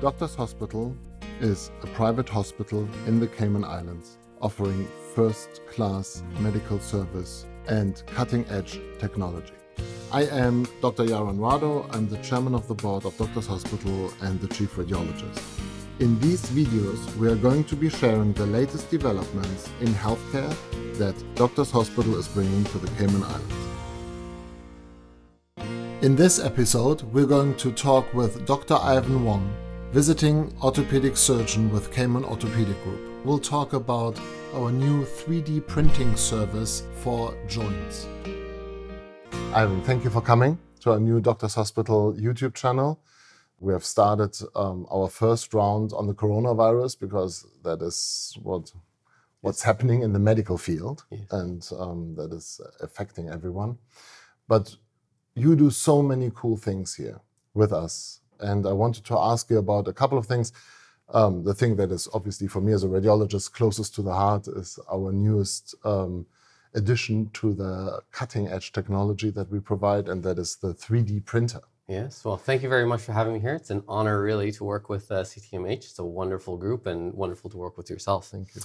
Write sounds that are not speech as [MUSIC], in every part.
Doctors Hospital is a private hospital in the Cayman Islands offering first class medical service and cutting edge technology. I am Dr. Yaron Rado. I'm the chairman of the board of Doctors Hospital and the chief radiologist. In these videos, we are going to be sharing the latest developments in healthcare that Doctors Hospital is bringing to the Cayman Islands. In this episode, we're going to talk with Dr. Ivan Wong, visiting orthopedic surgeon with Cayman Orthopedic Group. We'll talk about our new 3D printing service for joints. Ivan, thank you for coming to our new Doctors Hospital YouTube channel. We have started um, our first round on the coronavirus because that is what what's happening in the medical field, Yes. and um, that is affecting everyone. But you do so many cool things here with us, and I wanted to ask you about a couple of things. Um, the thing that is obviously for me as a radiologist closest to the heart is our newest um, addition to the cutting edge technology that we provide, and that is the 3D printer. Yes. Well, thank you very much for having me here. It's an honor, really, to work with uh, CTMH. It's a wonderful group and wonderful to work with yourself. Thank you.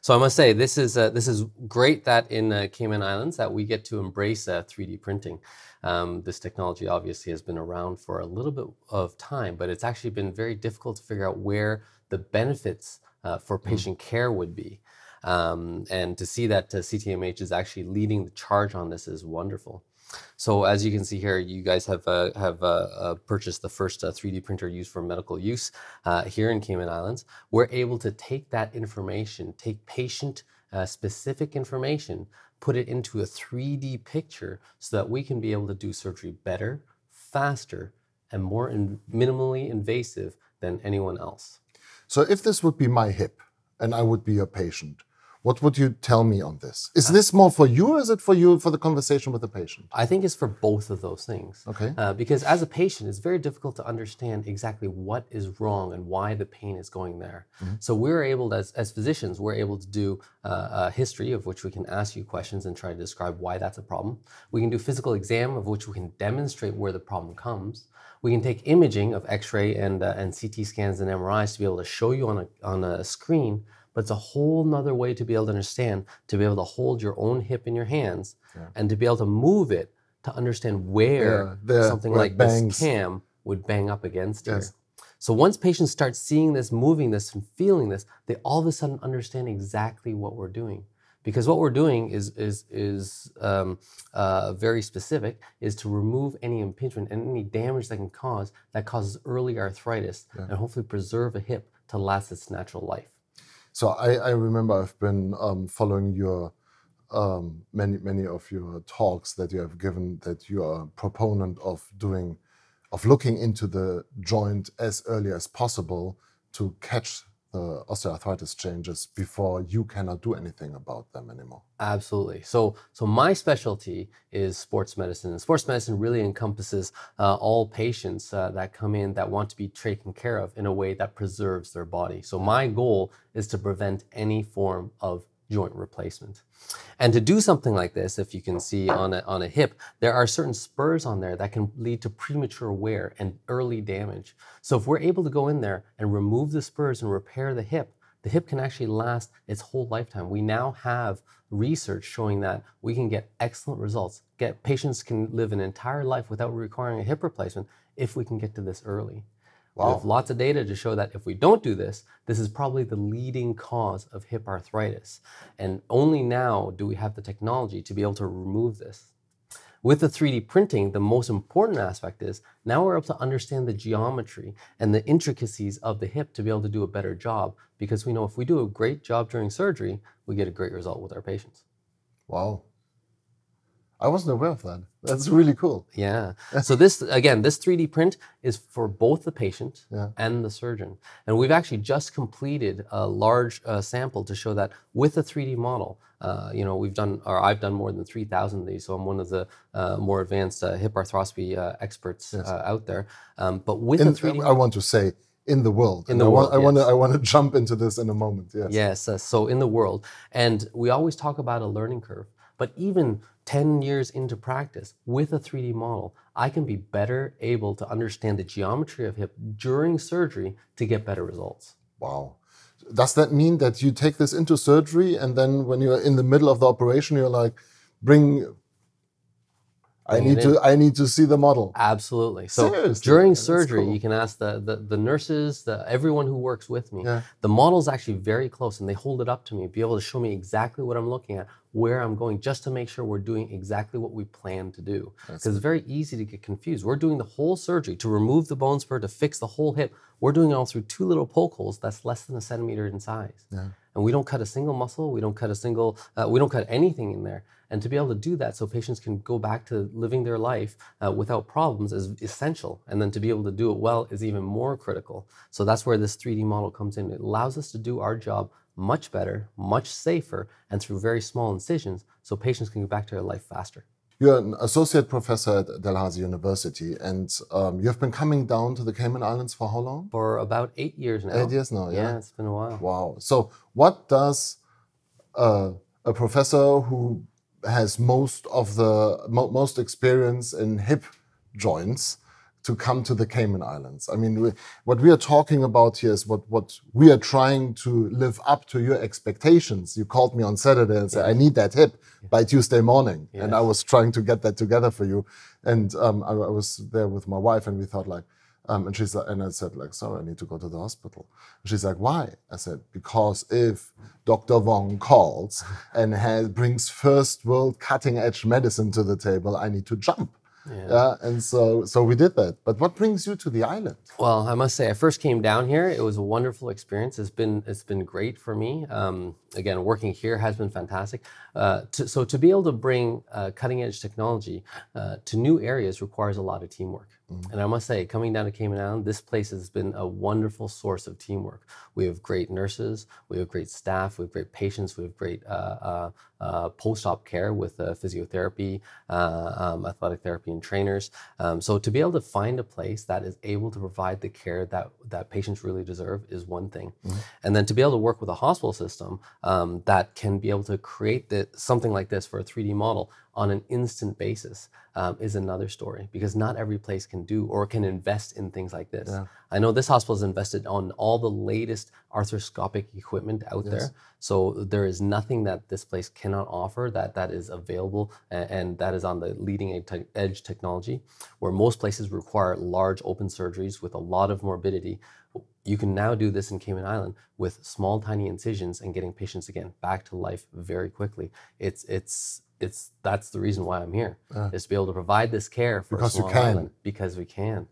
So I must say, this is uh, this is great that in uh, Cayman Islands that we get to embrace uh, 3D printing. Um, this technology obviously has been around for a little bit of time, but it's actually been very difficult to figure out where the benefits uh, for patient care would be. Um, and to see that uh, CTMH is actually leading the charge on this is wonderful. So as you can see here, you guys have uh, have uh, uh, purchased the first uh, 3D printer used for medical use uh, here in Cayman Islands. We're able to take that information, take patient uh, specific information, put it into a 3D picture so that we can be able to do surgery better, faster, and more in, minimally invasive than anyone else. So, if this would be my hip and I would be your patient, what would you tell me on this? Is this more for you or is it for you for the conversation with the patient? I think it's for both of those things. Okay. Uh, because as a patient, it's very difficult to understand exactly what is wrong and why the pain is going there. So we're able, to, as, as physicians, we're able to do uh, a history of which we can ask you questions and try to describe why that's a problem. We can do physical exam of which we can demonstrate where the problem comes. We can take imaging of X-ray and uh, and CT scans and MRIs to be able to show you on a on a screen. But it's a whole nother way to be able to understand, to be able to hold your own hip in your hands, and to be able to move it to understand where Yeah, the- something where like this cam would bang up against Yes. here. So once patients start seeing this, moving this, and feeling this, they all of a sudden understand exactly what we're doing. Because what we're doing is is is um, uh, very specific, is to remove any impingement and any damage that can cause that causes early arthritis, and hopefully preserve a hip to last its natural life. So I, I remember I've been um, following your um, many many of your talks that you have given that you are a proponent of doing of looking into the joint as early as possible to catch the osteoarthritis changes before you cannot do anything about them anymore. Absolutely. So, so my specialty is sports medicine, and sports medicine really encompasses uh, all patients uh, that come in that want to be taken care of in a way that preserves their body. So, my goal is to prevent any form of joint replacement. And to do something like this, if you can see on a, on a hip, there are certain spurs on there that can lead to premature wear and early damage. So if we're able to go in there and remove the spurs and repair the hip, the hip can actually last its whole lifetime. We now have research showing that we can get excellent results. Get patients can live an entire life without requiring a hip replacement if we can get to this early. We have lots of data to show that if we don't do this, this is probably the leading cause of hip arthritis. And only now do we have the technology to be able to remove this. With the 3D printing, the most important aspect is now we're able to understand the geometry and the intricacies of the hip to be able to do a better job because we know if we do a great job during surgery, we get a great result with our patients. Wow. I wasn't aware of that. That's really cool. Yeah. So this again, this 3D print is for both the patient Yeah. and the surgeon. And we've actually just completed a large uh, sample to show that with a 3D model, uh, you know, we've done, or I've done more than 3,000 of these. So I'm one of the uh, more advanced uh, hip arthroscopy uh, experts uh, out there. Um, but with In, a 3D I want to say in the world. In the I want, world, I want to. I want to jump into this in a moment. Yes. Yes, uh, so in the world. And we always talk about a learning curve, but even 10 years into practice with a 3D model, I can be better able to understand the geometry of hip during surgery to get better results. Wow. Does that mean that you take this into surgery and then when you're in the middle of the operation, you're like, bring I need to I need to see the model. Absolutely. So Seriously? during surgery, cool. you can ask the, the, the nurses, the everyone who works with me. Yeah. The model's actually very close and they hold it up to me, be able to show me exactly what I'm looking at, where I'm going, just to make sure we're doing exactly what we plan to do. Because it's very easy to get confused. We're doing the whole surgery to remove the bone spur, to fix the whole hip. We're doing it all through two little poke holes that's less than a centimeter in size. Yeah. And we don't cut a single muscle, we don't cut a single, uh, we don't cut anything in there. And to be able to do that so patients can go back to living their life uh, without problems is essential. And then to be able to do it well is even more critical. So that's where this 3D model comes in. It allows us to do our job much better, much safer, and through very small incisions so patients can get back to their life faster. You're an associate professor at Dalhousie University, and um, you've been coming down to the Cayman Islands for how long? For about eight years now. Eight years now, yeah. Yeah, it's been a while. Wow. So, what does uh, a professor who has most of the mo most experience in hip joints to come to the Cayman Islands. I mean, we, what we are talking about here is what, what we are trying to live up to your expectations. You called me on Saturday and said, I need that hip by Tuesday morning. And I was trying to get that together for you. And um, I, I, was there with my wife and we thought like, um, and she's like, and I said like, sorry, I need to go to the hospital. And she's like, why? I said, because if Dr. Wong calls and has, brings first world cutting edge medicine to the table, I need to jump. Yeah. yeah. and so so we did that. But what brings you to the island? Well, I must say, I first came down here. It was a wonderful experience. It's been it's been great for me. Um, again, working here has been fantastic. Uh, to, so to be able to bring uh, cutting edge technology uh, to new areas requires a lot of teamwork. Mm-hmm. And I must say, coming down to Cayman Island, this place has been a wonderful source of teamwork. We have great nurses, we have great staff, we have great patients, we have great uh, uh, uh, post-op care with uh, physiotherapy, uh, um, athletic therapy, and trainers. Um, so to be able to find a place that is able to provide the care that that patients really deserve is one thing, mm-hmm. and then to be able to work with a hospital system um, that can be able to create the, something like this for a 3D model on an instant basis um, is another story because not every place can do or can invest in things like this. Yeah. I know this hospital has invested on all the latest arthroscopic equipment out yes. there. So there is nothing that this place cannot offer that that is available and, and that is on the leading edge technology. Where most places require large open surgeries with a lot of morbidity, you can now do this in Cayman Island with small, tiny incisions and getting patients again back to life very quickly. It's it's it's that's the reason why I'm here uh, is to be able to provide this care for because a small can. island because we can.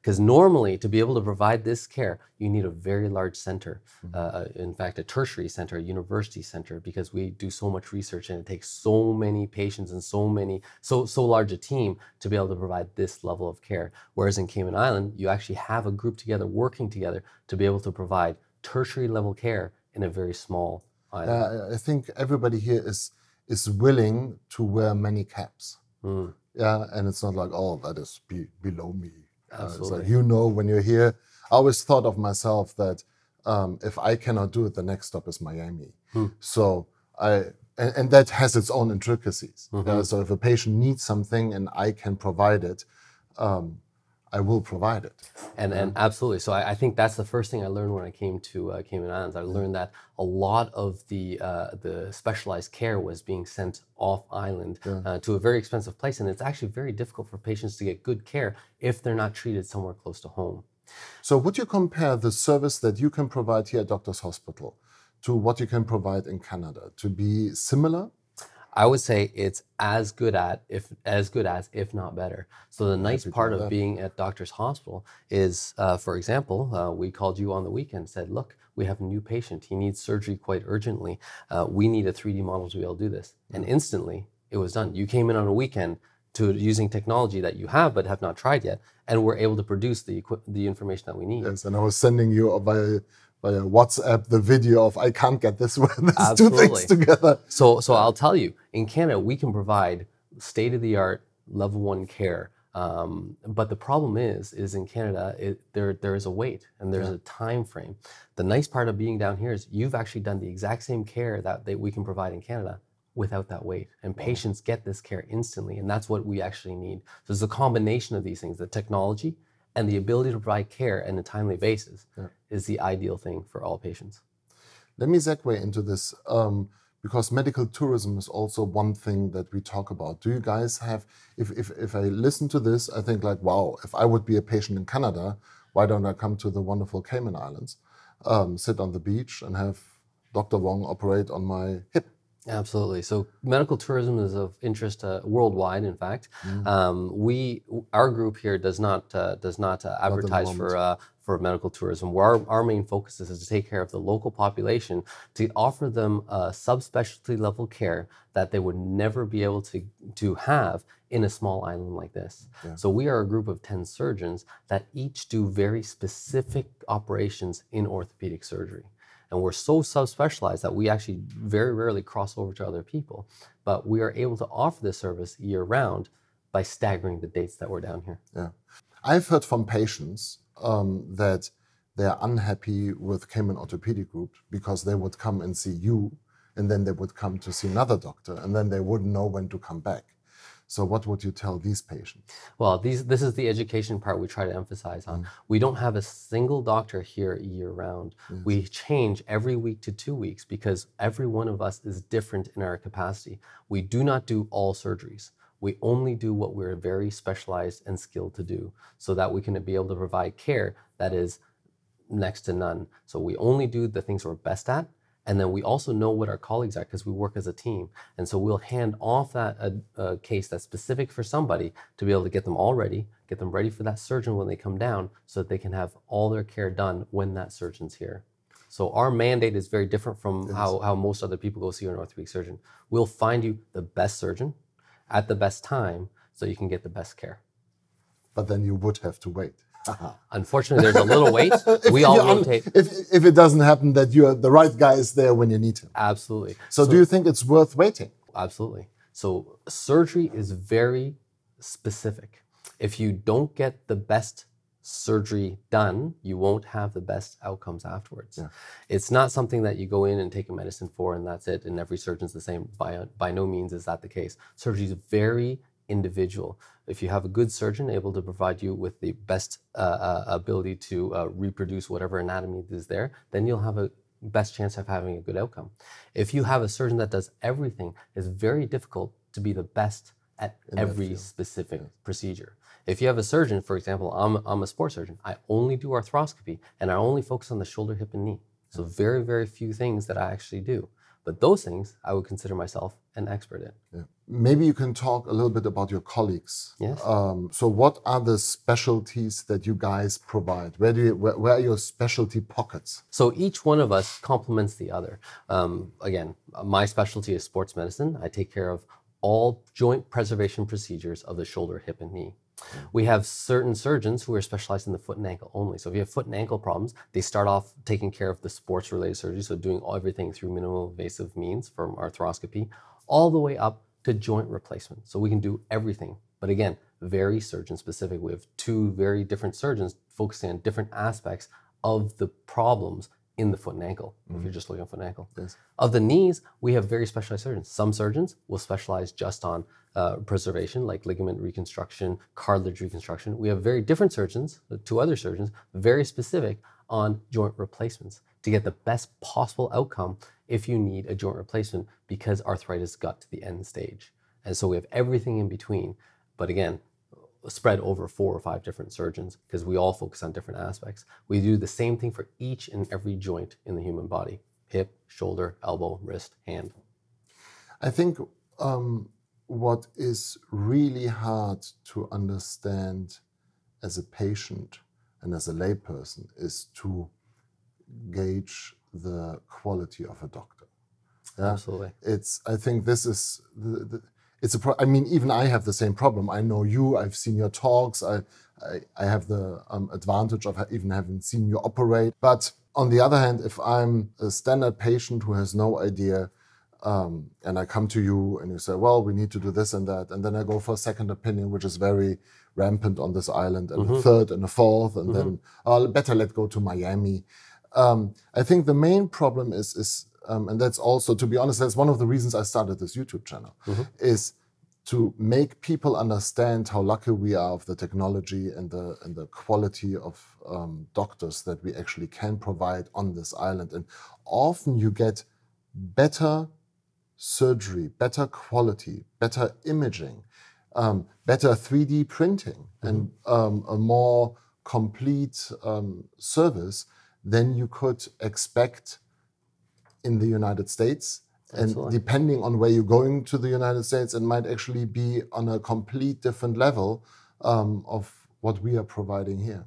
Because yeah. normally to be able to provide this care, you need a very large center. Mm-hmm. Uh, uh, in fact, a tertiary center, a university center, because we do so much research and it takes so many patients and so many so so large a team to be able to provide this level of care. Whereas in Cayman Island, you actually have a group together working together to be able to provide tertiary level care in a very small island. I think everybody here is is willing to wear many caps. Mm. Yeah, and it's not like, oh, that is be, below me. Uh, it's like, you know, when you're here, I always thought of myself that um, if I cannot do it, the next stop is Miami. Mm. So I, and, and, that has its own intricacies. Mm-hmm. Yeah, so if a patient needs something and I can provide it, um, I will provide it. And and absolutely. So I, I, think that's the first thing I learned when I came to uh, Cayman Islands. I learned that a lot of the uh, the specialized care was being sent off island yeah. uh, to a very expensive place, and it's actually very difficult for patients to get good care if they're not treated somewhere close to home. So would you compare the service that you can provide here at Doctors Hospital to what you can provide in Canada to be similar? I would say it's as good at if as good as if not better. So the nice part of being at Doctor's Hospital is, uh, for example, uh, we called you on the weekend, said, look, we have a new patient. He needs surgery quite urgently. Uh, we need a 3D model to be able to do this, and instantly it was done. You came in on a weekend to using technology that you have but have not tried yet, and we're able to produce the the information that we need. Yes, and I was sending you via by WhatsApp the video of I can't get this [LAUGHS] these two things together. So so I'll tell you, in Canada we can provide state of the art level one care. Um, but the problem is, is in Canada, it, there there is a wait and there's yeah. a time frame. The nice part of being down here is you've actually done the exact same care that, that we can provide in Canada without that wait. And patients get this care instantly, and that's what we actually need. So it's a combination of these things: the technology and the ability to provide care on a timely basis Yeah. is the ideal thing for all patients. Let me segue into this um, because medical tourism is also one thing that we talk about. Do you guys have, if, if, if I listen to this, I think like, wow, if I would be a patient in Canada, why don't I come to the wonderful Cayman Islands, um, sit on the beach and have Dr. Wong operate on my hip? Absolutely. So medical tourism is of interest uh, worldwide. In fact, Mm. um, we our group here does not uh, does not uh, advertise for uh, for medical tourism. Where our, our main focus is, is to take care of the local population to offer them uh, subspecialty level care that they would never be able to to have in a small island like this. Yeah. So we are a group of ten surgeons that each do very specific operations in orthopedic surgery and we're so subspecialized that we actually very rarely cross over to other people. But we are able to offer this service year round by staggering the dates that we're down here. Yeah. I've heard from patients um, that they're unhappy with Cayman Orthopedic Group because they would come and see you and then they would come to see another doctor and then they wouldn't know when to come back. So, what would you tell these patients? Well, these, this is the education part we try to emphasize on. Mm. We don't have a single doctor here year round. We change every week to two weeks because every one of us is different in our capacity. We do not do all surgeries. We only do what we're very specialized and skilled to do so that we can be able to provide care that is next to none. So we only do the things we're best at. And then we also know what our colleagues are because we work as a team. And so we'll hand off that uh, uh, case that's specific for somebody to be able to get them all ready, get them ready for that surgeon when they come down so that they can have all their care done when that surgeon's here. So our mandate is very different from how, how most other people go see an orthopedic surgeon. We'll find you the best surgeon at the best time so you can get the best care. But then you would have to wait. Uh-huh. Unfortunately, there's a [LAUGHS] little wait. If we all rotate. if, if it doesn't happen that you're the right guy is there when you need him. Absolutely. So, do you think it's worth waiting? Absolutely. So surgery is very specific. If you don't get the best surgery done, you won't have the best outcomes afterwards. Yeah. It's not something that you go in and take a medicine for and that's it, and every surgeon's the same. By, by no means is that the case. Surgery is very individual. If you have a good surgeon able to provide you with the best uh, uh, ability to uh, reproduce whatever anatomy is there, then you'll have a best chance of having a good outcome. If you have a surgeon that does everything, it's very difficult to be the best at that every specific procedure. If you have a surgeon, for example, I'm, I'm a sports surgeon, I only do arthroscopy and I only focus on the shoulder, hip, and knee. So, very, very few things that I actually do. But those things I would consider myself an expert in. Yeah. Maybe you can talk a little bit about your colleagues. Yes. Um, so, what are the specialties that you guys provide? Where do you, where, where are your specialty pockets? So each one of us complements the other. Um, again, my specialty is sports medicine. I take care of all joint preservation procedures of the shoulder, hip, and knee. We have certain surgeons who are specialized in the foot and ankle only. So if you have foot and ankle problems, they start off taking care of the sports related surgery, so doing everything through minimal invasive means from arthroscopy, all the way up to joint replacement. So we can do everything. But again, very surgeon specific. We have two very different surgeons focusing on different aspects of the problems in the foot and ankle, if you're just looking at foot and ankle. Yes. Of the knees, we have very specialized surgeons. Some surgeons will specialize just on uh, preservation, like ligament reconstruction, cartilage reconstruction. We have very different surgeons, uh, two other surgeons, very specific on joint replacements to get the best possible outcome if you need a joint replacement because arthritis got to the end stage. And so we have everything in between. But again, spread over four or five different surgeons because we all focus on different aspects. We do the same thing for each and every joint in the human body hip, shoulder, elbow, wrist, hand. I think um, what is really hard to understand as a patient and as a layperson is to gauge the quality of a doctor. Yeah. Absolutely. It's. I think this is the. the it's a. Pro- I mean, even I have the same problem. I know you. I've seen your talks. I. I, I have the um, advantage of even having seen you operate. But on the other hand, if I'm a standard patient who has no idea, um, and I come to you and you say, "Well, we need to do this and that," and then I go for a second opinion, which is very rampant on this island, and a third and a fourth, and then oh, better let go to Miami. Um, I think the main problem is is um, and that's also, to be honest, that's one of the reasons I started this YouTube channel, Mm-hmm. is to make people understand how lucky we are of the technology and the and the quality of um, doctors that we actually can provide on this island. And often you get better surgery, better quality, better imaging, um, better 3D printing, and um, a more complete um, service than you could expect in the United States. And depending on where you're going to the United States, it might actually be on a complete different level um, of what we are providing here.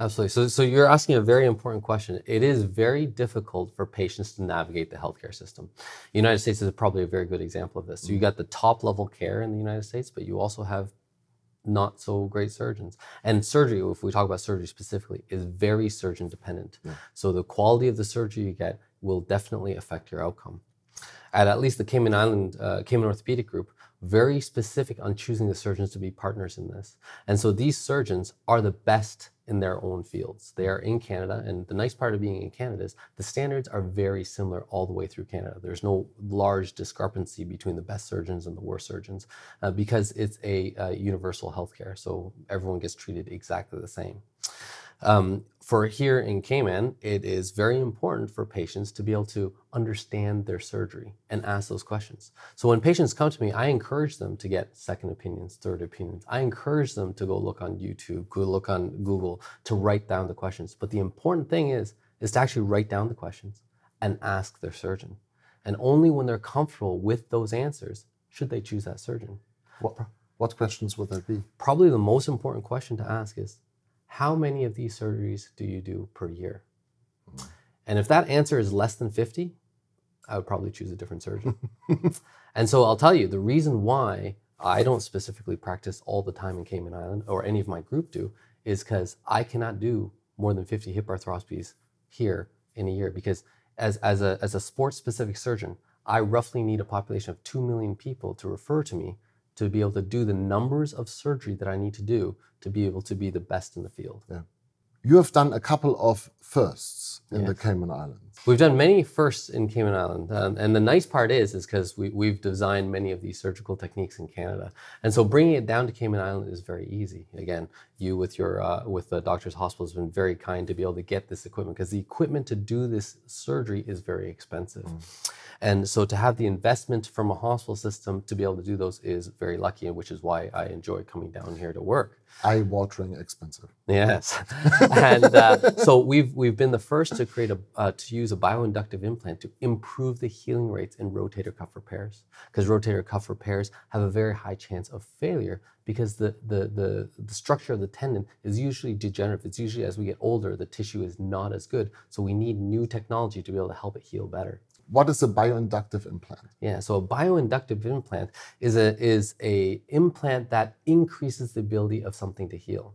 Absolutely. So, so you're asking a very important question. It is very difficult for patients to navigate the healthcare system. The United States is probably a very good example of this. So you got the top level care in the United States, but you also have not so great surgeons. And surgery, if we talk about surgery specifically, is very surgeon dependent. So the quality of the surgery you get will definitely affect your outcome. At at least the Cayman Island, uh, Cayman Orthopedic Group, very specific on choosing the surgeons to be partners in this. And so these surgeons are the best in their own fields. They are in Canada, and the nice part of being in Canada is the standards are very similar all the way through Canada. There's no large discrepancy between the best surgeons and the worst surgeons uh, because it's a uh, universal healthcare, so everyone gets treated exactly the same. Um, for here in Cayman, it is very important for patients to be able to understand their surgery and ask those questions. So when patients come to me, I encourage them to get second opinions, third opinions. I encourage them to go look on YouTube, go look on Google to write down the questions. But the important thing is, is to actually write down the questions and ask their surgeon. And only when they're comfortable with those answers should they choose that surgeon. What, what questions would that be? Probably the most important question to ask is how many of these surgeries do you do per year? Hmm. And if that answer is less than 50, I would probably choose a different surgeon. [LAUGHS] and so I'll tell you the reason why I don't specifically practice all the time in Cayman Island or any of my group do is because I cannot do more than 50 hip arthroscopies here in a year because as, as a, as a sports specific surgeon, I roughly need a population of 2 million people to refer to me to be able to do the numbers of surgery that I need to do to be able to be the best in the field. Yeah. You have done a couple of firsts in the Cayman Islands. We've done many firsts in Cayman Island, um, and the nice part is, is because we, we've designed many of these surgical techniques in Canada, and so bringing it down to Cayman Island is very easy. Again, you with your uh, with the Doctors Hospital has been very kind to be able to get this equipment because the equipment to do this surgery is very expensive, and so to have the investment from a hospital system to be able to do those is very lucky, and which is why I enjoy coming down here to work. Eye-watering expensive. Yes, [LAUGHS] and uh, so we've we've been the first to create a uh, to use a bioinductive implant to improve the healing rates in rotator cuff repairs because rotator cuff repairs have a very high chance of failure because the, the the the structure of the tendon is usually degenerative. It's usually as we get older, the tissue is not as good. So we need new technology to be able to help it heal better. What is a bioinductive implant? Yeah, so a bioinductive implant is a is a implant that increases the ability of something to heal.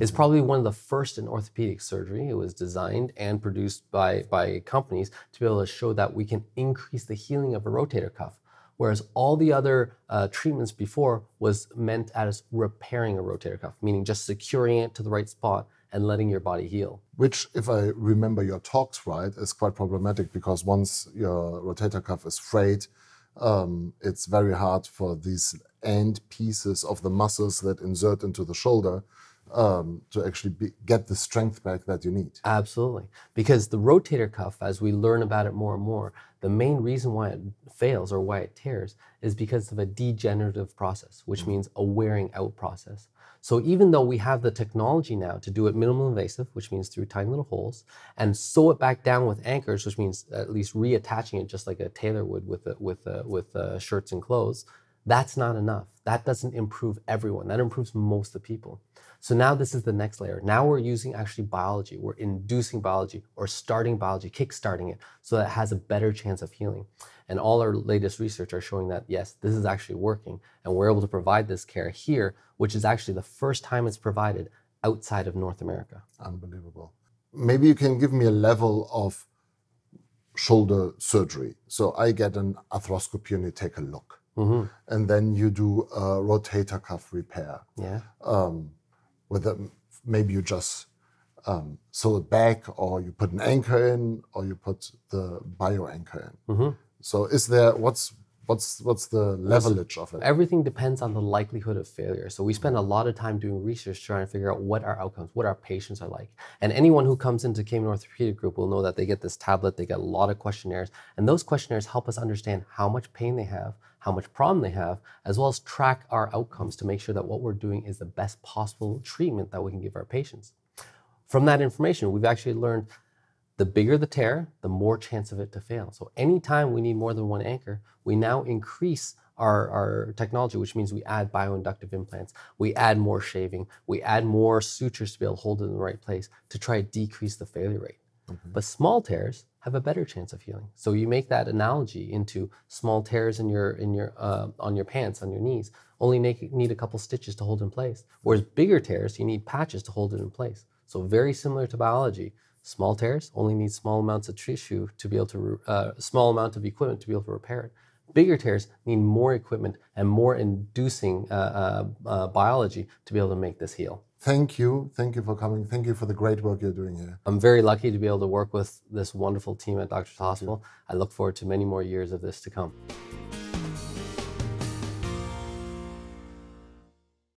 It's probably one of the first in orthopedic surgery. It was designed and produced by by companies to be able to show that we can increase the healing of a rotator cuff, whereas all the other uh, treatments before was meant as repairing a rotator cuff, meaning just securing it to the right spot and letting your body heal. Which, if I remember your talks right, is quite problematic because once your rotator cuff is frayed, um, it's very hard for these end pieces of the muscles that insert into the shoulder um, to actually be, get the strength back that you need. Absolutely. Because the rotator cuff, as we learn about it more and more, the main reason why it fails or why it tears is because of a degenerative process, which means a wearing out process. So even though we have the technology now to do it minimal invasive, which means through tiny little holes, and sew it back down with anchors, which means at least reattaching it just like a tailor would with uh, with uh, with uh, shirts and clothes, that's not enough. That doesn't improve everyone. That improves most of the people. So now this is the next layer. Now we're using actually biology. We're inducing biology or starting biology, kickstarting it so that it has a better chance of healing. And all our latest research are showing that yes, this is actually working and we're able to provide this care here, which is actually the first time it's provided outside of North America. Unbelievable. Maybe you can give me a level of shoulder surgery. So I get an arthroscopy and you take a look. Mhm. And then you do a rotator cuff repair. Yeah. um, with a, maybe you just um, sew it back, or you put an anchor in, or you put the bio anchor in. hmm So is there what's what's what's the leverage of it? Everything depends on the likelihood of failure. So we spend a lot of time doing research trying to figure out what our outcomes, what our patients are like. And anyone who comes into Cayman Orthopedic Group will know that they get this tablet, they get a lot of questionnaires, and those questionnaires help us understand how much pain they have, how much problem they have, as well as track our outcomes to make sure that what we're doing is the best possible treatment that we can give our patients. From that information, we've actually learned the bigger the tear, the more chance of it to fail. So anytime we need more than one anchor, we now increase our, our technology, which means we add bioinductive implants, we add more shaving, we add more sutures to be able to hold it in the right place to try to decrease the failure rate. But small tears have a better chance of healing. So you make that analogy into small tears in your in your uh, on your pants, on your knees, only make, need a couple stitches to hold in place. Whereas bigger tears, you need patches to hold it in place. So very similar to biology. Small tears only need small amounts of tissue to be able to, uh, small amount of equipment to be able to repair it. Bigger tears need more equipment and more inducing uh, uh, uh, biology to be able to make this heal. Thank you, thank you for coming. Thank you for the great work you're doing here. I'm very lucky to be able to work with this wonderful team at Doctors Hospital. I look forward to many more years of this to come.